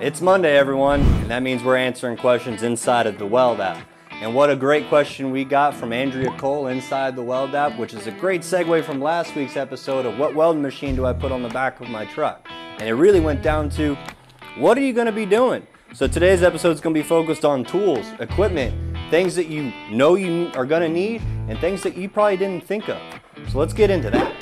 It's Monday, everyone, and that means we're answering questions inside of the Weld app. And what a great question we got from Andrea Cole inside the Weld app, which is a great segue from last week's episode of what welding machine do I put on the back of my truck? And it really went down to what are you going to be doing? So today's episode is going to be focused on tools, equipment, things that you know you are going to need, and things that you probably didn't think of. So let's get into that.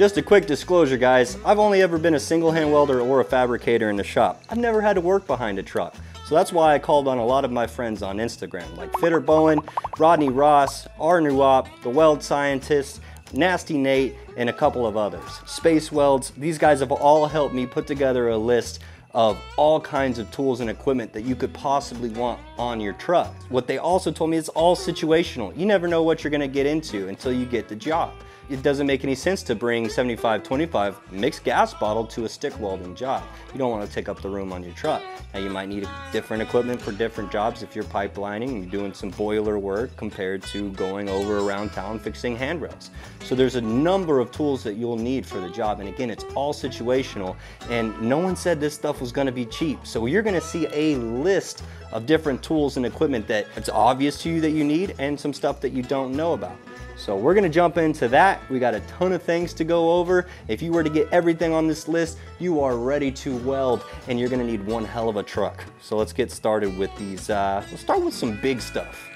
Just a quick disclosure guys, I've only ever been a single hand welder or a fabricator in the shop. I've never had to work behind a truck. So that's why I called on a lot of my friends on Instagram, like Fitter Bowen, Rodney Ross, R Nuop, The Weld Scientist, Nasty Nate, and a couple of others. Space Welds, these guys have all helped me put together a list of all kinds of tools and equipment that you could possibly want on your truck. What they also told me is all situational. You never know what you're gonna get into until you get the job it doesn't make any sense to bring 75-25 mixed gas bottle to a stick welding job. You don't want to take up the room on your truck. Now you might need different equipment for different jobs if you're pipelining you're doing some boiler work compared to going over around town fixing handrails. So there's a number of tools that you'll need for the job and again it's all situational and no one said this stuff was going to be cheap. So you're going to see a list of different tools and equipment that it's obvious to you that you need and some stuff that you don't know about. So we're gonna jump into that. We got a ton of things to go over. If you were to get everything on this list, you are ready to weld and you're gonna need one hell of a truck. So let's get started with these, uh, let's start with some big stuff.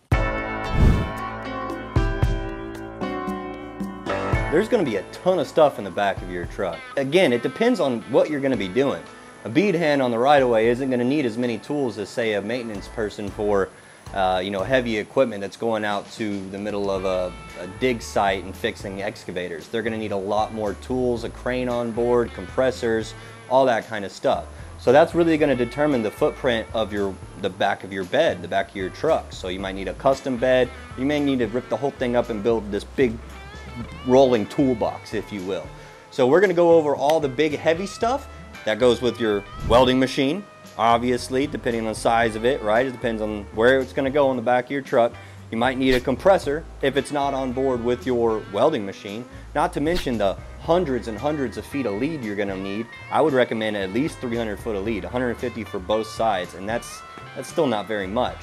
There's gonna be a ton of stuff in the back of your truck. Again, it depends on what you're gonna be doing. A bead hand on the right of way isn't gonna need as many tools as say a maintenance person for uh, you know, heavy equipment that's going out to the middle of a, a dig site and fixing excavators. They're gonna need a lot more tools, a crane on board, compressors, all that kind of stuff. So that's really gonna determine the footprint of your the back of your bed, the back of your truck. So you might need a custom bed. You may need to rip the whole thing up and build this big rolling toolbox, if you will. So we're gonna go over all the big heavy stuff that goes with your welding machine, obviously, depending on the size of it, right? It depends on where it's gonna go on the back of your truck. You might need a compressor if it's not on board with your welding machine, not to mention the hundreds and hundreds of feet of lead you're gonna need. I would recommend at least 300 foot of lead, 150 for both sides, and that's, that's still not very much.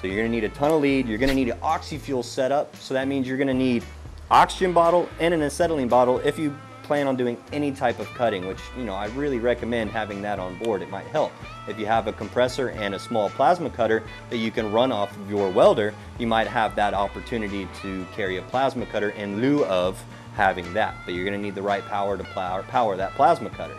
So you're gonna need a ton of lead, you're gonna need an oxy-fuel setup, so that means you're gonna need oxygen bottle and an acetylene bottle if you plan on doing any type of cutting, which, you know, I really recommend having that on board. It might help. If you have a compressor and a small plasma cutter that you can run off of your welder, you might have that opportunity to carry a plasma cutter in lieu of having that. But you're gonna need the right power to power, that plasma cutter.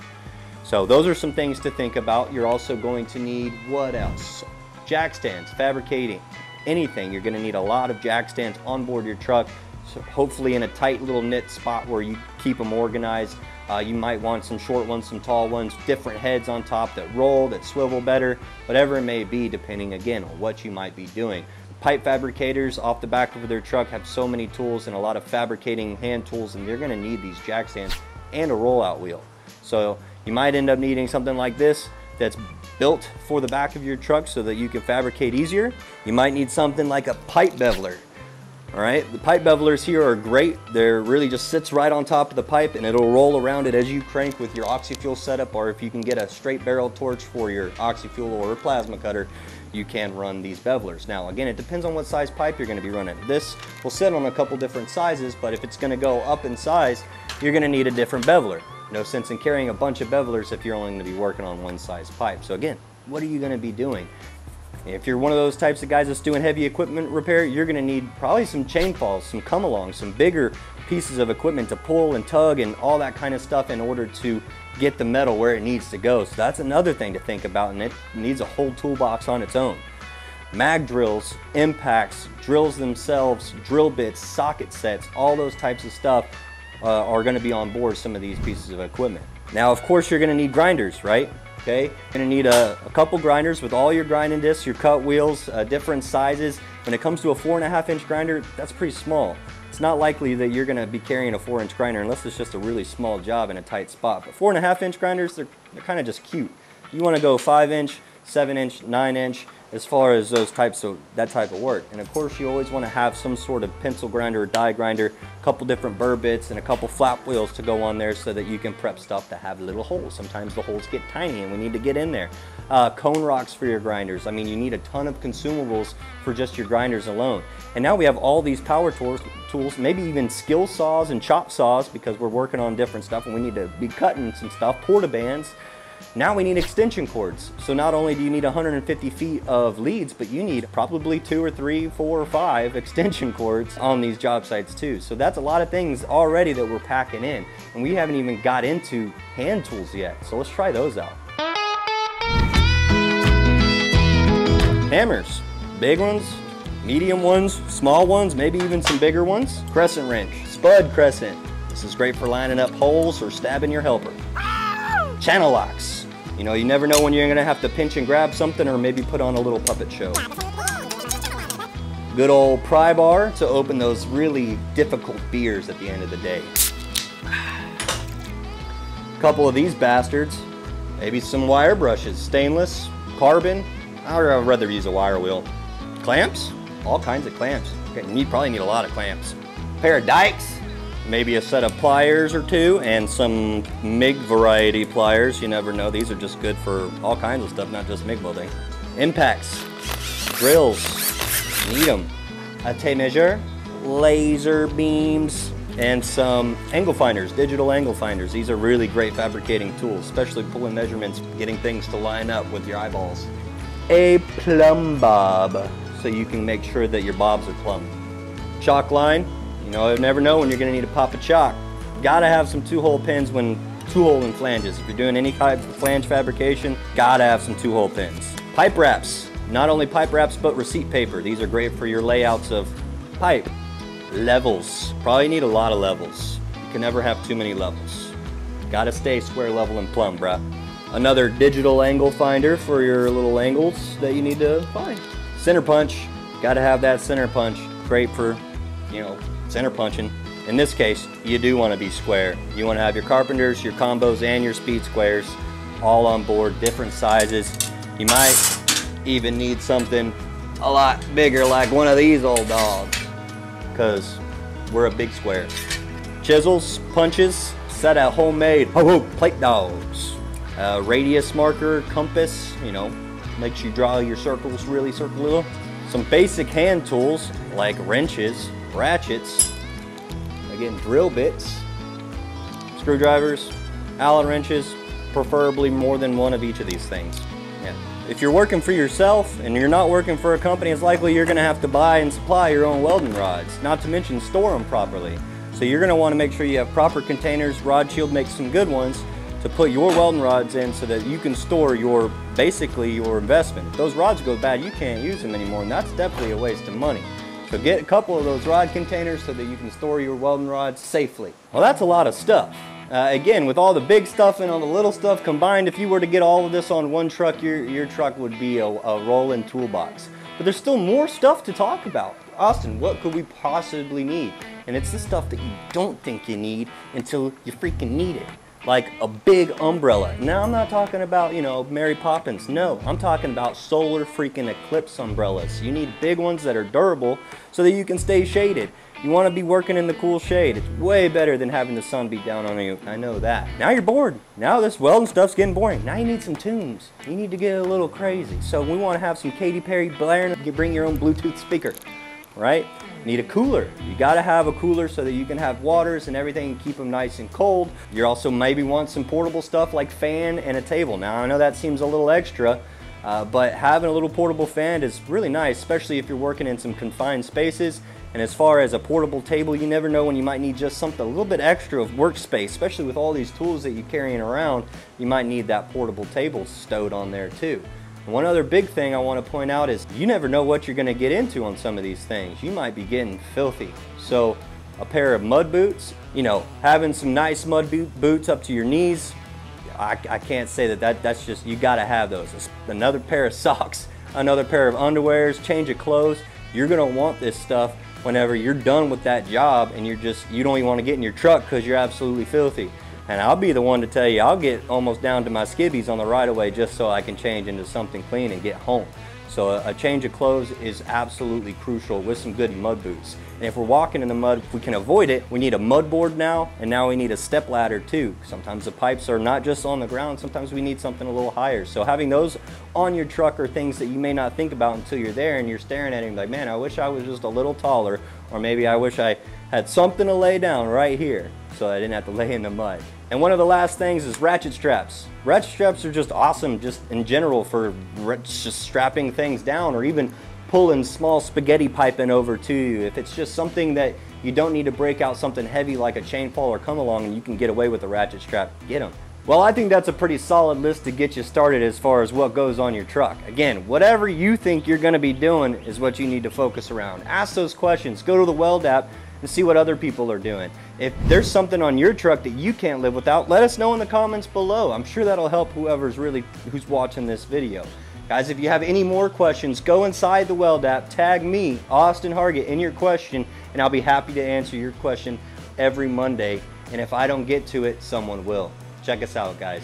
So those are some things to think about. You're also going to need what else? Jack stands, fabricating, anything. You're gonna need a lot of jack stands on board your truck so hopefully in a tight little knit spot where you keep them organized. Uh, you might want some short ones, some tall ones, different heads on top that roll, that swivel better, whatever it may be, depending again on what you might be doing. Pipe fabricators off the back of their truck have so many tools and a lot of fabricating hand tools, and they're gonna need these jack stands and a rollout wheel. So you might end up needing something like this that's built for the back of your truck so that you can fabricate easier. You might need something like a pipe beveler all right, the pipe bevelers here are great. They're really just sits right on top of the pipe and it'll roll around it as you crank with your oxy-fuel setup or if you can get a straight barrel torch for your oxy-fuel or a plasma cutter, you can run these bevelers. Now again, it depends on what size pipe you're gonna be running. This will sit on a couple different sizes, but if it's gonna go up in size, you're gonna need a different beveler. No sense in carrying a bunch of bevelers if you're only gonna be working on one size pipe. So again, what are you gonna be doing? If you're one of those types of guys that's doing heavy equipment repair, you're gonna need probably some chain falls, some come alongs, some bigger pieces of equipment to pull and tug and all that kind of stuff in order to get the metal where it needs to go. So that's another thing to think about and it needs a whole toolbox on its own. Mag drills, impacts, drills themselves, drill bits, socket sets, all those types of stuff uh, are gonna be on board some of these pieces of equipment. Now, of course, you're gonna need grinders, right? Okay? You're gonna need a, a, couple grinders with all your grinding discs, your cut wheels, uh, different sizes. When it comes to a four and a half inch grinder, that's pretty small. It's not likely that you're gonna be carrying a four inch grinder unless it's just a really small job in a tight spot. But four and a half inch grinders, they're, they're kind of just cute. You wanna go five inch, seven inch, nine inch, as far as those types of that type of work. And of course, you always want to have some sort of pencil grinder or die grinder, a couple different burr bits, and a couple flap wheels to go on there so that you can prep stuff to have little holes. Sometimes the holes get tiny and we need to get in there. Uh, cone rocks for your grinders. I mean, you need a ton of consumables for just your grinders alone. And now we have all these power tools, tools, maybe even skill saws and chop saws because we're working on different stuff and we need to be cutting some stuff, porta bands. Now we need extension cords. So not only do you need 150 feet of leads, but you need probably two or three, four or five extension cords on these job sites too. So that's a lot of things already that we're packing in. And we haven't even got into hand tools yet. So let's try those out. Hammers, big ones, medium ones, small ones, maybe even some bigger ones. Crescent wrench, spud crescent. This is great for lining up holes or stabbing your helper. Channel locks. You know, you never know when you're gonna have to pinch and grab something or maybe put on a little puppet show. Good old pry bar to open those really difficult beers at the end of the day. A couple of these bastards. Maybe some wire brushes, stainless, carbon. I'd rather use a wire wheel. Clamps, all kinds of clamps. You probably need a lot of clamps. Pair of dikes, maybe a set of pliers or two and some MIG variety pliers. You never know. These are just good for all kinds of stuff, not just MIG welding. Impacts, drills, need them. A tape measure, laser beams, and some angle finders, digital angle finders. These are really great fabricating tools, especially pulling measurements, getting things to line up with your eyeballs. A plumb bob, so you can make sure that your bobs are plumb. Chalk line, you know, I never know when you're gonna need to pop a chalk. Gotta have some two-hole pins when two-hole and flanges. If you're doing any type of flange fabrication, gotta have some two-hole pins. Pipe wraps. Not only pipe wraps, but receipt paper. These are great for your layouts of pipe. Levels. Probably need a lot of levels. You can never have too many levels. Gotta stay square level and plumb, bruh. Another digital angle finder for your little angles that you need to find. Center punch. Gotta have that center punch. Great for, you know, center punching. In this case, you do want to be square. You want to have your carpenters, your combos, and your speed squares all on board, different sizes. You might even need something a lot bigger like one of these old dogs because we're a big square. Chisels, punches, set out homemade ho, ho, plate dogs. Uh, radius marker, compass, you know, makes you draw your circles really circular. Some basic hand tools like wrenches, ratchets, again drill bits, screwdrivers, Allen wrenches, preferably more than one of each of these things. Yeah. If you're working for yourself and you're not working for a company, it's likely you're going to have to buy and supply your own welding rods, not to mention store them properly. So you're going to want to make sure you have proper containers. Rod Shield makes some good ones to put your welding rods in so that you can store your, basically your investment. If those rods go bad, you can't use them anymore, and that's definitely a waste of money. So get a couple of those rod containers so that you can store your welding rods safely. Well, that's a lot of stuff. Uh, again, with all the big stuff and all the little stuff combined, if you were to get all of this on one truck, your, your truck would be a, a rolling toolbox. But there's still more stuff to talk about. Austin, what could we possibly need? And it's the stuff that you don't think you need until you freaking need it like a big umbrella. Now I'm not talking about, you know, Mary Poppins. No, I'm talking about solar freaking eclipse umbrellas. You need big ones that are durable so that you can stay shaded. You want to be working in the cool shade. It's way better than having the sun beat down on you. I know that. Now you're bored. Now this welding stuff's getting boring. Now you need some tunes. You need to get a little crazy. So we want to have some Katy Perry blaring. You bring your own Bluetooth speaker, right? Need a cooler. You gotta have a cooler so that you can have waters and everything and keep them nice and cold. You also maybe want some portable stuff like fan and a table. Now I know that seems a little extra, uh, but having a little portable fan is really nice, especially if you're working in some confined spaces. And as far as a portable table, you never know when you might need just something a little bit extra of workspace, especially with all these tools that you're carrying around, you might need that portable table stowed on there too. One other big thing I want to point out is you never know what you're going to get into on some of these things. You might be getting filthy. So a pair of mud boots, you know, having some nice mud boots up to your knees, I, I can't say that, that that's just, you got to have those. Another pair of socks, another pair of underwears, change of clothes. You're going to want this stuff whenever you're done with that job and you're just, you don't even want to get in your truck because you're absolutely filthy. And I'll be the one to tell you, I'll get almost down to my skivvies on the right of way just so I can change into something clean and get home. So a, a, change of clothes is absolutely crucial with some good mud boots. And if we're walking in the mud, if we can avoid it, we need a mud board now, and now we need a step ladder too. Sometimes the pipes are not just on the ground, sometimes we need something a little higher. So having those on your truck are things that you may not think about until you're there and you're staring at it like, man, I wish I was just a little taller, or maybe I wish I had something to lay down right here so I didn't have to lay in the mud. And one of the last things is ratchet straps. Ratchet straps are just awesome just in general for just strapping things down or even pulling small spaghetti piping over to you. If it's just something that you don't need to break out something heavy like a chain fall or come along and you can get away with a ratchet strap, get them. Well, I think that's a pretty solid list to get you started as far as what goes on your truck. Again, whatever you think you're gonna be doing is what you need to focus around. Ask those questions, go to the Weld app, and see what other people are doing. If there's something on your truck that you can't live without, let us know in the comments below. I'm sure that'll help whoever's really who's watching this video. Guys, if you have any more questions, go inside the Weld app, tag me, Austin Hargett, in your question, and I'll be happy to answer your question every Monday. And if I don't get to it, someone will. Check us out, guys.